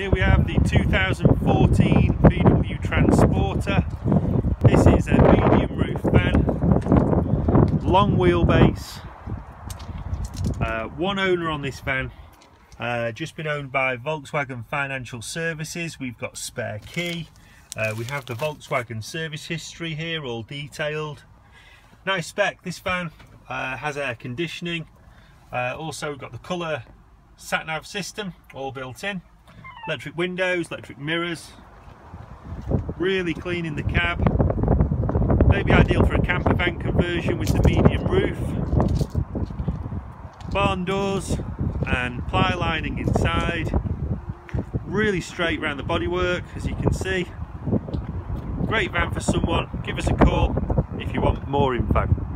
Here we have the 2014 VW Transporter. This is a medium roof van, long wheelbase, uh, one owner on this van, uh, just been owned by Volkswagen Financial Services. We've got spare key. Uh, we have the Volkswagen service history here, all detailed. Nice spec. This van uh, has air conditioning. Uh, also we've got the colour sat nav system, all built in. Electric windows, electric mirrors. Really clean in the cab. Maybe ideal for a camper van conversion with the medium roof. Barn doors and ply lining inside. Really straight around the bodywork as you can see. Great van for someone. Give us a call if you want more info.